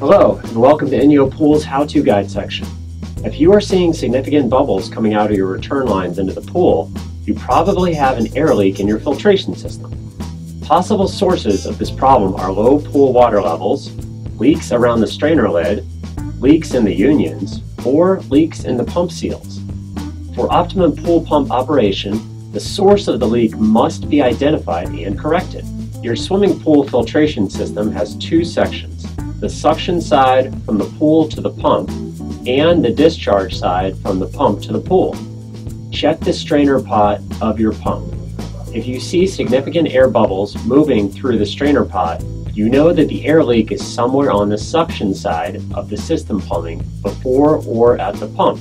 Hello, and welcome to Inyo Pool's How-To Guide section. If you are seeing significant bubbles coming out of your return lines into the pool, you probably have an air leak in your filtration system. Possible sources of this problem are low pool water levels, leaks around the strainer lid, leaks in the unions, or leaks in the pump seals. For optimum pool pump operation, the source of the leak must be identified and corrected. Your swimming pool filtration system has two sections, the suction side from the pool to the pump and the discharge side from the pump to the pool. Check the strainer pot of your pump. If you see significant air bubbles moving through the strainer pot, you know that the air leak is somewhere on the suction side of the system plumbing before or at the pump.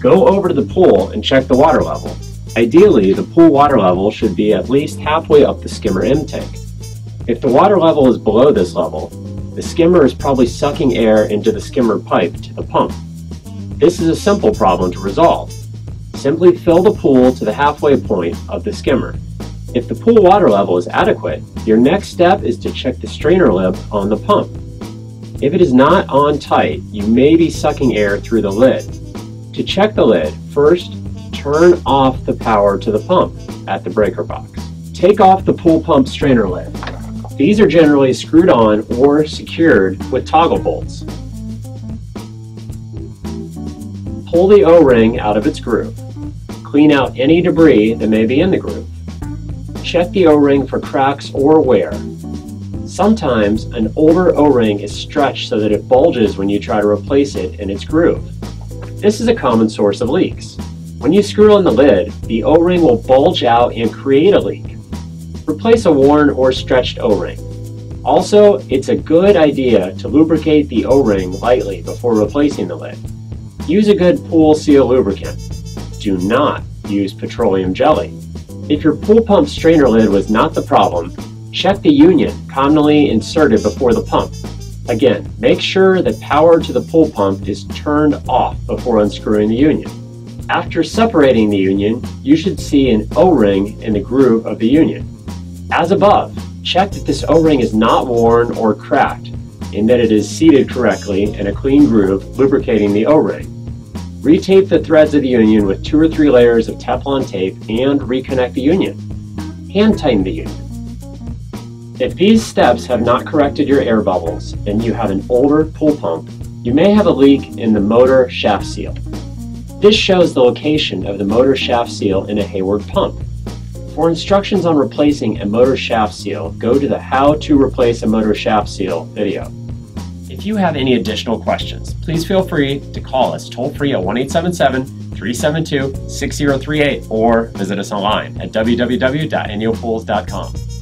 Go over to the pool and check the water level. Ideally, the pool water level should be at least halfway up the skimmer intake. If the water level is below this level, the skimmer is probably sucking air into the skimmer pipe to the pump. This is a simple problem to resolve. Simply fill the pool to the halfway point of the skimmer. If the pool water level is adequate, your next step is to check the strainer lip on the pump. If it is not on tight, you may be sucking air through the lid. To check the lid, first turn off the power to the pump at the breaker box. Take off the pool pump strainer lid. These are generally screwed on or secured with toggle bolts. Pull the O-ring out of its groove. Clean out any debris that may be in the groove. Check the O-ring for cracks or wear. Sometimes an older O-ring is stretched so that it bulges when you try to replace it in its groove. This is a common source of leaks. When you screw on the lid, the O-ring will bulge out and create a leak. Replace a worn or stretched O-ring. Also, it's a good idea to lubricate the O-ring lightly before replacing the lid. Use a good pool seal lubricant. Do not use petroleum jelly. If your pool pump strainer lid was not the problem, check the union commonly inserted before the pump. Again, make sure that power to the pool pump is turned off before unscrewing the union. After separating the union, you should see an O-ring in the groove of the union. As above, check that this O-ring is not worn or cracked and that it is seated correctly in a clean groove, lubricating the O-ring. Retape the threads of the union with two or three layers of Teflon tape and reconnect the union. Hand tighten the union. If these steps have not corrected your air bubbles and you have an older pool pump, you may have a leak in the motor shaft seal. This shows the location of the motor shaft seal in a Hayward pump. For instructions on replacing a motor shaft seal, go to the How to Replace a Motor Shaft Seal video. If you have any additional questions, please feel free to call us toll free at 1 877 372 6038 or visit us online at www.inyopools.com.